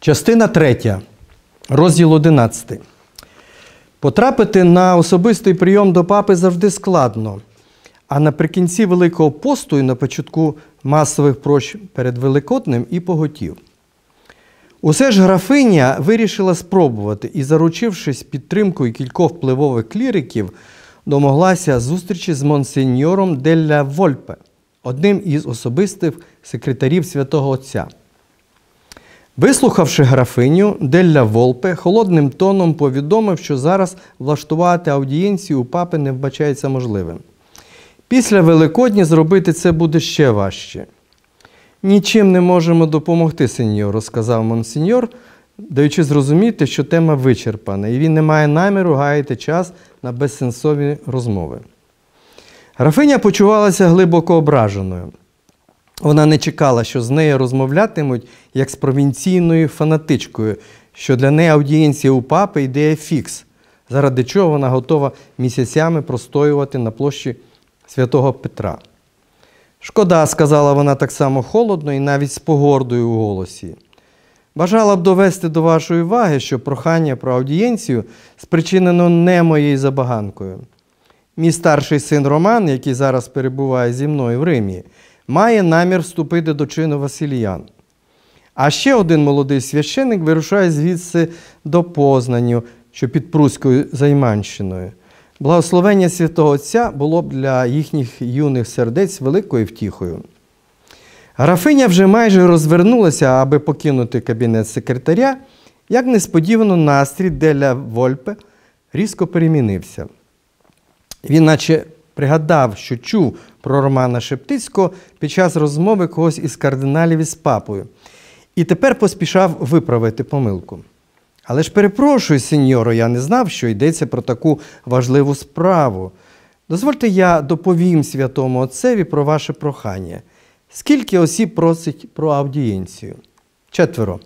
Частина 3, розділ 11. Потрапити на особистий прийом до папи завжди складно. А наприкінці Великого посту і на початку масових прощ перед Великоднем і поготів. Усе ж графиня вирішила спробувати і, заручившись підтримкою кількох впливових кліриків, домоглася зустрічі з монсеньором Делля Вольпе, одним із особистих секретарів святого Отця. Вислухавши графиню, Делля Волпе холодним тоном повідомив, що зараз влаштувати аудієнцію у папи не вбачається можливим. Після Великодня зробити це буде ще важче. Нічим не можемо допомогти, сеньору, сказав монсеньор, даючи зрозуміти, що тема вичерпана, і він не має наміру гаяти час на безсенсові розмови. Графиня почувалася глибоко ображеною. Вона не чекала, що з нею розмовлятимуть як з провінційною фанатичкою, що для неї аудієнція у папи ідея фікс, заради чого вона готова місяцями простоювати на площі святого Петра. Шкода, сказала вона так само холодно і навіть з погордою у голосі. Бажала б довести до вашої уваги, що прохання про аудієнцію спричинено не моєю забаганкою. Мій старший син Роман, який зараз перебуває зі мною в Римі, має намір вступити до чину Василіян. А ще один молодий священик вирушає звідси до Познанню, що під Пруською Займанщиною. Благословення святого Отця було б для їхніх юних сердець великою втіхою. Графиня вже майже розвернулася, аби покинути кабінет секретаря, як несподівано настрій Деля Вольпе різко перемінився. Він, наче пригадав, що чув про Романа Шептицького під час розмови когось із кардиналів із папою, і тепер поспішав виправити помилку. Але ж перепрошую, сеньоро, я не знав, що йдеться про таку важливу справу. Дозвольте, я доповім святому Отцеві про ваше прохання. Скільки осіб просить про аудієнцію? Четверо.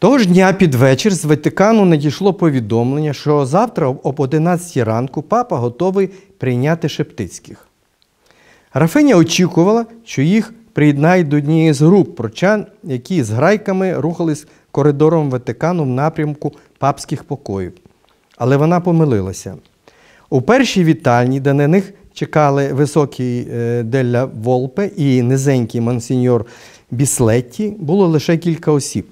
Того ж дня під вечір з Ватикану надійшло повідомлення, що завтра об 11 ранку папа готовий прийняти Шептицьких. Графиня очікувала, що їх приєднають до однієї з груп прочан, які з грайками рухались коридором Ватикану в напрямку папських покоїв. Але вона помилилася. У першій вітальні, де на них чекали високий е, Делля Волпе і низенький монсеньор Біслетті, було лише кілька осіб.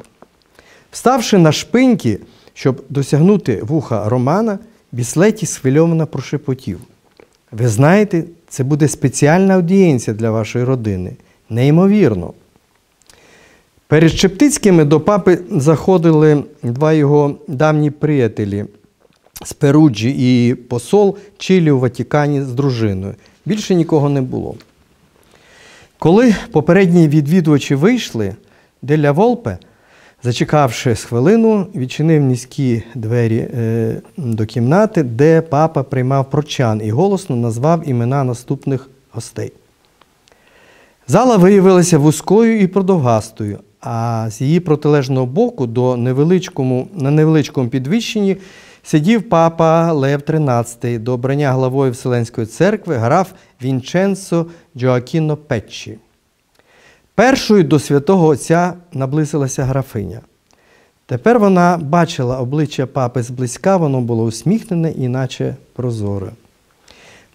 Вставши на шпиньки, щоб досягнути вуха Романа, Біслеті схвильовано прошепотів. Ви знаєте, це буде спеціальна аудієнція для вашої родини. Неймовірно. Перед Шептицькими до папи заходили два його давні приятелі з Перуджі і посол Чилі у Ватикані з дружиною. Більше нікого не було. Коли попередні відвідувачі вийшли, Деля Волпе, зачекавши з хвилину, відчинив низькі двері е, до кімнати, де папа приймав прочан і голосно назвав імена наступних гостей. Зала виявилася вузькою і продовгастою, а з її протилежного боку до невеличкому, на невеличкому підвищенні сидів папа Лев XIII, до обрання главою Вселенської церкви граф Вінченцо Джоакіно Петчі. Першою до святого Отця наблизилася графиня. Тепер вона бачила обличчя папи зблизька, воно було усміхнене і наче прозоре.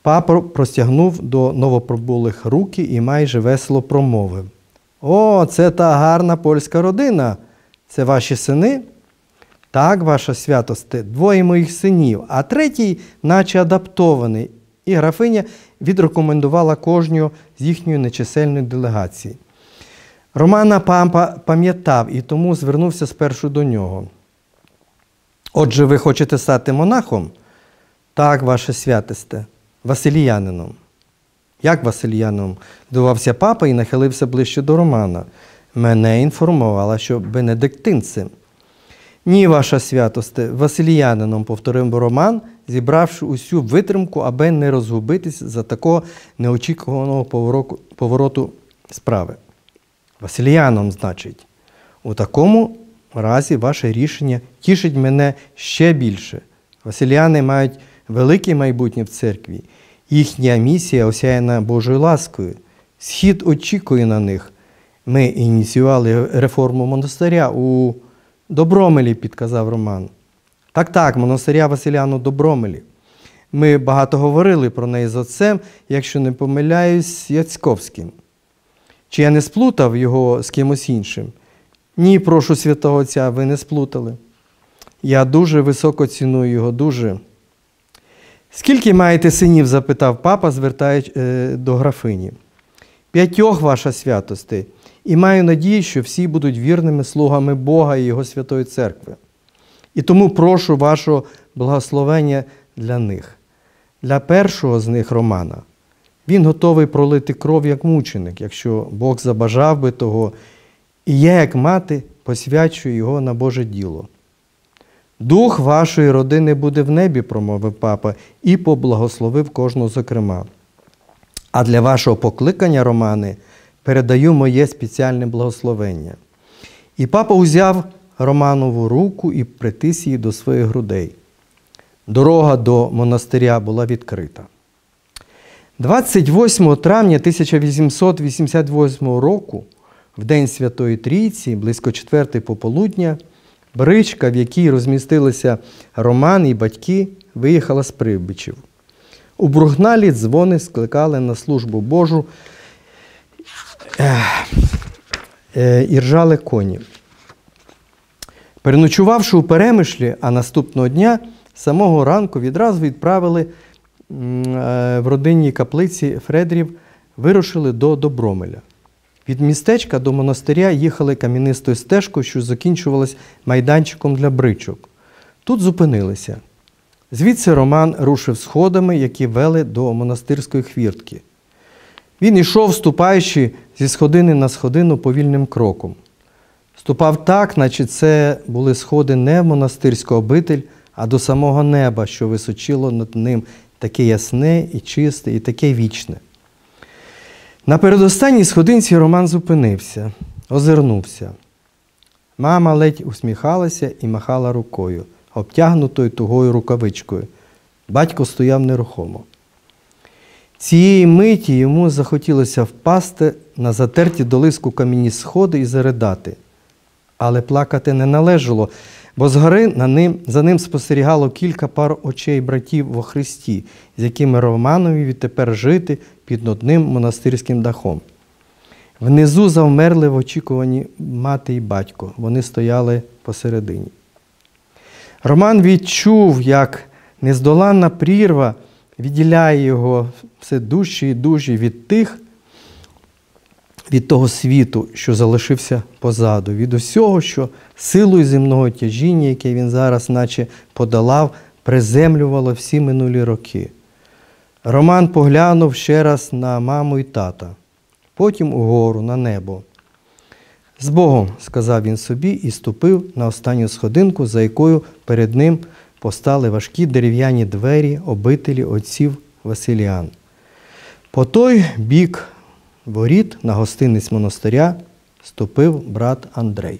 Папа простягнув до новопробулих руки і майже весело промовив. О, це та гарна польська родина. Це ваші сини? Так, ваша святосте, двоє моїх синів, а третій, наче адаптований, і графиня відрекомендувала кожного з їхньої нечисельної делегації. Романа Пампа пам'ятав і тому звернувся спершу до нього. Отже, ви хочете стати монахом? Так, ваше святосте, Василіянином. Як Васильяном? Дивався папа і нахилився ближче до Романа. Мене інформувала, що бенедиктинцем. Ні, ваша святосте, Васильянином, повторив Роман, зібравши усю витримку, аби не розгубитись за такого неочікуваного повороту справи. Васильяном, значить, у такому разі ваше рішення тішить мене ще більше. Василіяни мають велике майбутнє в церкві. Їхня місія осяяна Божою ласкою. Схід очікує на них. Ми ініціювали реформу монастиря у Добромелі, підказав Роман. Так, так, монастиря Василяну Добромелі. Ми багато говорили про неї з отцем, якщо не помиляюсь, Яцьковським. Чи я не сплутав його з кимось іншим? Ні, прошу святого Отця, ви не сплутали. Я дуже високо ціную його, дуже. Скільки маєте синів? запитав папа, звертаючи е, до графині. П'ятьох ваша святости, і маю надію, що всі будуть вірними слугами Бога і Його Святої Церкви. І тому прошу вашого благословення для них, для першого з них Романа. Він готовий пролити кров як мученик, якщо Бог забажав би того, і я, як мати, посвячую його на Боже діло. Дух вашої родини буде в небі, промовив папа, і поблагословив кожного зокрема. А для вашого покликання, Романе, передаю моє спеціальне благословення. І папа узяв Романову руку і притис її до своїх грудей. Дорога до монастиря була відкрита. 28 травня 1888 року, в День Святої Трійці, близько 4 пополудня, бричка, в якій розмістилися Роман і батьки, виїхала з Прибичів. У Бругналі дзвони скликали на службу Божу і ржали коні. Переночувавши у перемишлі, а наступного дня, самого ранку відразу відправили в родинній каплиці Фредрів, вирушили до Добромеля. Від містечка до монастиря їхали кам'янистою стежкою, що закінчувалась майданчиком для бричок. Тут зупинилися. Звідси Роман рушив сходами, які вели до монастирської хвіртки. Він йшов, ступаючи зі сходини на сходину повільним кроком. Ступав так, наче це були сходи не в монастирську обитель, а до самого неба, що височило над ним таке ясне і чисте, і таке вічне. На передостанній сходинці Роман зупинився, озирнувся. Мама ледь усміхалася і махала рукою, обтягнутою тугою рукавичкою. Батько стояв нерухомо. Цієї миті йому захотілося впасти на затерті до лиску камінні сходи і заридати. Але плакати не належало, бо згори на ним, за ним спостерігало кілька пар очей братів во Христі, з якими Романові відтепер жити під одним монастирським дахом. Внизу завмерли в очікуванні мати і батько. Вони стояли посередині. Роман відчув, як нездоланна прірва відділяє його все дужче і дужче від тих, від того світу, що залишився позаду, від усього, що силою земного тяжіння, яке він зараз, наче подолав, приземлювало всі минулі роки. Роман поглянув ще раз на маму і тата, потім угору, на небо. З Богом, сказав він собі і ступив на останню сходинку, за якою перед ним постали важкі дерев'яні двері обителі отців Василіан. По той бік воріт на гостиниць монастиря ступив брат Андрей.